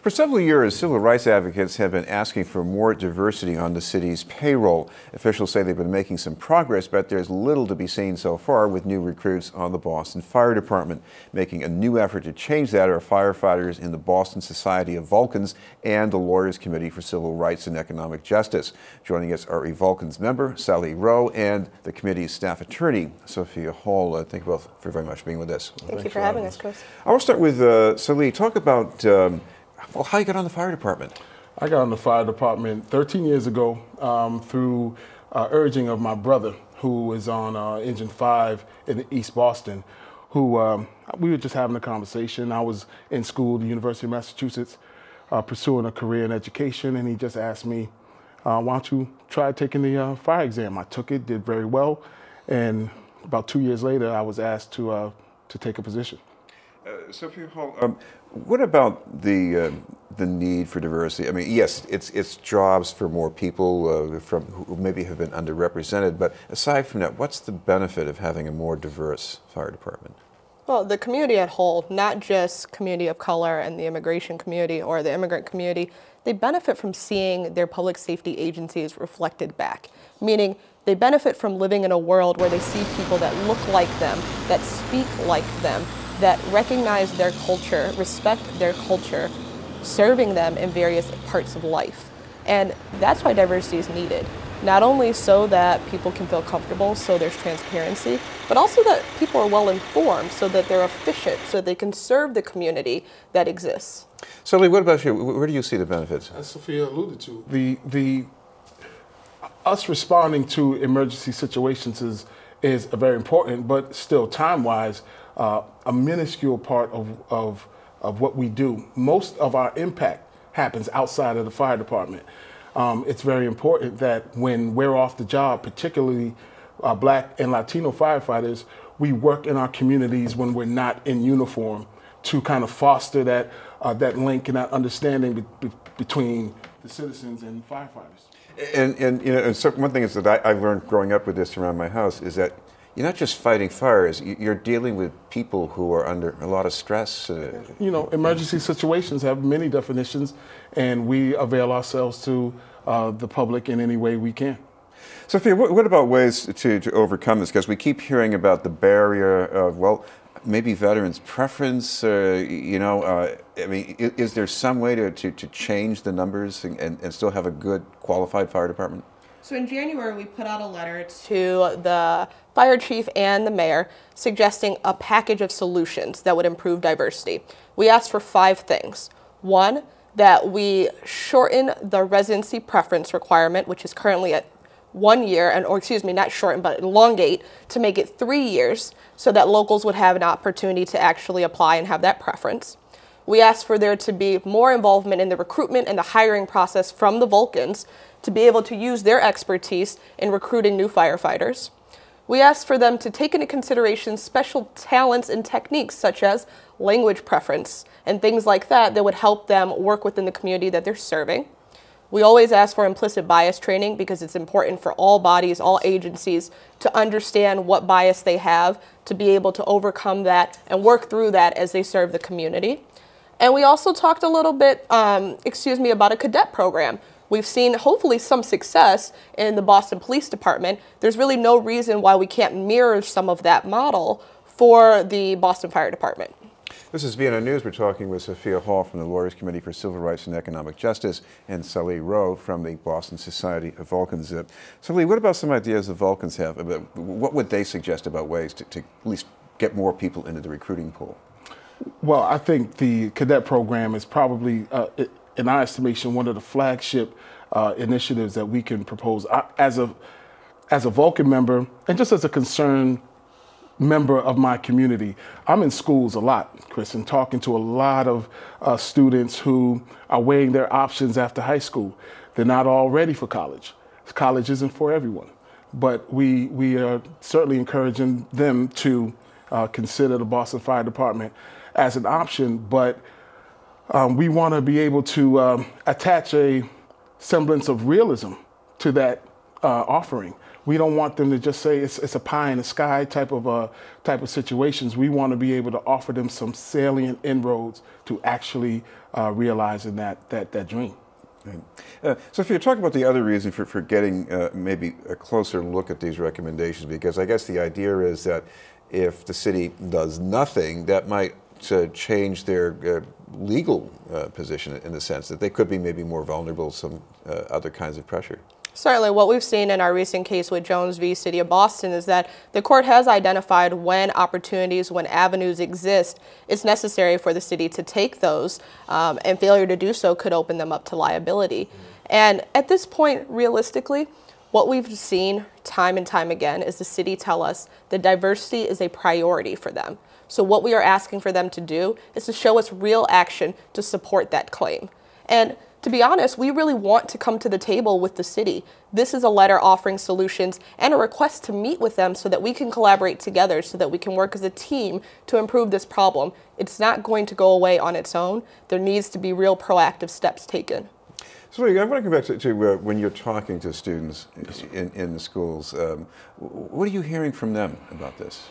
For several years, civil rights advocates have been asking for more diversity on the city's payroll. Officials say they've been making some progress, but there's little to be seen so far with new recruits on the Boston Fire Department. Making a new effort to change that are firefighters in the Boston Society of Vulcans and the Lawyers Committee for Civil Rights and Economic Justice. Joining us are a Vulcans member, Salih Rowe, and the committee's staff attorney, Sophia Hall. Uh, thank you both for very much being with us. Thank you for having us, Chris. I want to start with uh, Salih. Talk about um, well, how you got on the fire department? I got on the fire department 13 years ago um, through uh, urging of my brother, who was on uh, Engine 5 in East Boston, who um, we were just having a conversation. I was in school the University of Massachusetts uh, pursuing a career in education, and he just asked me, uh, why don't you try taking the uh, fire exam? I took it, did very well, and about two years later, I was asked to, uh, to take a position. Sophia Hall, um, what about the uh, the need for diversity? I mean, yes, it's it's jobs for more people uh, from who maybe have been underrepresented, but aside from that, what's the benefit of having a more diverse fire department? Well, the community at whole, not just community of color and the immigration community or the immigrant community, they benefit from seeing their public safety agencies reflected back, meaning they benefit from living in a world where they see people that look like them, that speak like them, that recognize their culture, respect their culture, serving them in various parts of life. And that's why diversity is needed. Not only so that people can feel comfortable, so there's transparency, but also that people are well informed, so that they're efficient, so they can serve the community that exists. Salih, what about you? Where do you see the benefits? As Sophia alluded to, the the us responding to emergency situations is is very important, but still time wise, uh, a minuscule part of, of, of what we do. Most of our impact happens outside of the fire department. Um, it's very important that when we're off the job, particularly uh, black and Latino firefighters, we work in our communities when we're not in uniform to kind of foster that, uh, that link and that understanding be be between the citizens and firefighters. And, and you know, and so one thing is that I, I've learned growing up with this around my house is that you're not just fighting fires, you're dealing with people who are under a lot of stress. Uh, you know, emergency situations have many definitions, and we avail ourselves to uh, the public in any way we can. Sophia, what, what about ways to, to overcome this? Because we keep hearing about the barrier of, well, maybe veterans' preference. Uh, you know, uh, I mean, is, is, there some way to, to, to change the numbers and, and, and still have a good, qualified fire department? So in January, we put out a letter to the fire chief and the mayor suggesting a package of solutions that would improve diversity. We asked for five things. One, that we shorten the residency preference requirement, which is currently at one year, and or excuse me, not shorten, but elongate to make it three years so that locals would have an opportunity to actually apply and have that preference. We asked for there to be more involvement in the recruitment and the hiring process from the Vulcans to be able to use their expertise in recruiting new firefighters. We asked for them to take into consideration special talents and techniques such as language preference and things like that that would help them work within the community that they're serving. We always ask for implicit bias training because it's important for all bodies, all agencies to understand what bias they have, to be able to overcome that and work through that as they serve the community. And we also talked a little bit, um, excuse me, about a cadet program We've seen hopefully some success in the Boston Police Department. There's really no reason why we can't mirror some of that model for the Boston Fire Department. This is BNN News. We're talking with Sophia Hall from the Lawyers Committee for Civil Rights and Economic Justice and Salih Rowe from the Boston Society of Vulcans. Uh, Salih, what about some ideas the Vulcans have? About, what would they suggest about ways to, to at least get more people into the recruiting pool? Well, I think the cadet program is probably, uh, in our estimation, one of the flagship uh, initiatives that we can propose. I, as a as a Vulcan member, and just as a concerned member of my community, I'm in schools a lot, Chris, and talking to a lot of uh, students who are weighing their options after high school. They're not all ready for college. College isn't for everyone, but we we are certainly encouraging them to uh, consider the Boston Fire Department as an option, but um, we want to be able to um, attach a semblance of realism to that uh, offering. We don't want them to just say it's, it's a pie in the sky type of uh, type of situations. We want to be able to offer them some salient inroads to actually uh, realizing that that that dream. Uh, so, if you're talking about the other reason for, for getting uh, maybe a closer look at these recommendations, because I guess the idea is that if the city does nothing, that might uh, change their uh, legal uh, position in the sense that they could be maybe more vulnerable to some uh, other kinds of pressure. Certainly, what we've seen in our recent case with Jones v. City of Boston is that the court has identified when opportunities, when avenues exist, it's necessary for the city to take those, um, and failure to do so could open them up to liability. And at this point, realistically, what we've seen time and time again is the city tell us that diversity is a priority for them. So, what we are asking for them to do is to show us real action to support that claim. And to be honest, we really want to come to the table with the city. This is a letter offering solutions and a request to meet with them so that we can collaborate together, so that we can work as a team to improve this problem. It's not going to go away on its own. There needs to be real proactive steps taken. So I want to come back to, to uh, when you're talking to students in, in the schools. Um, what are you hearing from them about this?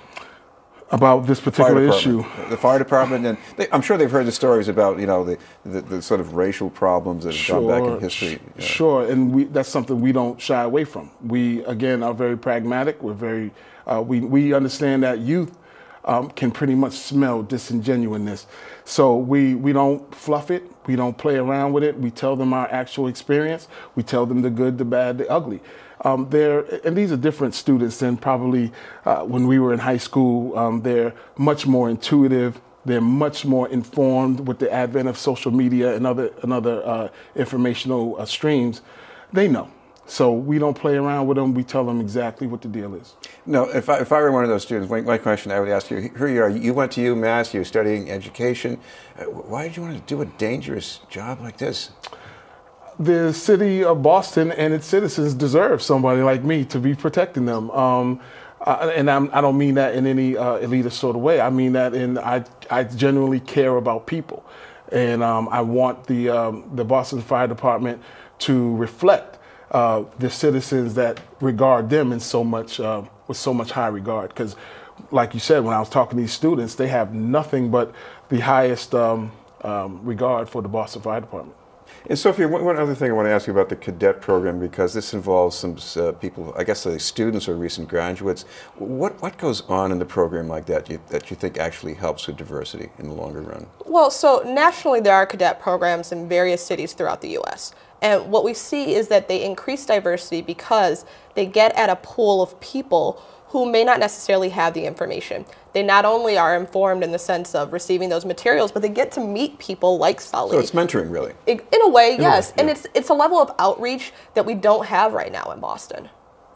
about this particular issue. The fire department, and they, I'm sure they've heard the stories about you know the, the, the sort of racial problems that have sure, gone back in history. Yeah. Sure, and we, that's something we don't shy away from. We again are very pragmatic. We're very uh, we we understand that youth um, can pretty much smell disingenuousness. So we we don't fluff it. We don't play around with it. We tell them our actual experience. We tell them the good, the bad, the ugly. Um, they're, and these are different students than probably uh, when we were in high school. Um, they're much more intuitive. They're much more informed with the advent of social media and other, and other uh, informational uh, streams. They know. So we don't play around with them. We tell them exactly what the deal is. No, if I, if I were one of those students, my, my question I would ask you: Here you are. You went to UMass. You're studying education. Uh, why did you want to do a dangerous job like this? the city of Boston and its citizens deserve somebody like me to be protecting them. Um, uh, and I'm, I do not mean that in any uh, elitist sort of way. I mean that in I, I genuinely care about people, and um, I want the um, the Boston Fire Department to reflect uh, the citizens that regard them in so much uh, with so much high regard. Because, like you said, when I was talking to these students, they have nothing but the highest um, um, regard for the Boston Fire Department. And Sophia, one other thing I want to ask you about the cadet program because this involves some uh, people, I guess, the students or recent graduates. What what goes on in the program like that you, that you think actually helps with diversity in the longer run? Well, so nationally there are cadet programs in various cities throughout the U.S. And what we see is that they increase diversity because they get at a pool of people who may not necessarily have the information. They not only are informed in the sense of receiving those materials, but they get to meet people like Salih. So it's mentoring, really. In a way, in yes. A way, yeah. And it's it's a level of outreach that we don't have right now in Boston.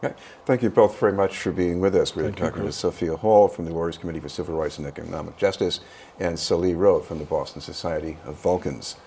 Okay. Thank you both very much for being with us. We're Thank talking you, to Sophia Hall from the Lawyers Committee for Civil Rights and Economic Justice and Salih Rowe from the Boston Society of Vulcans.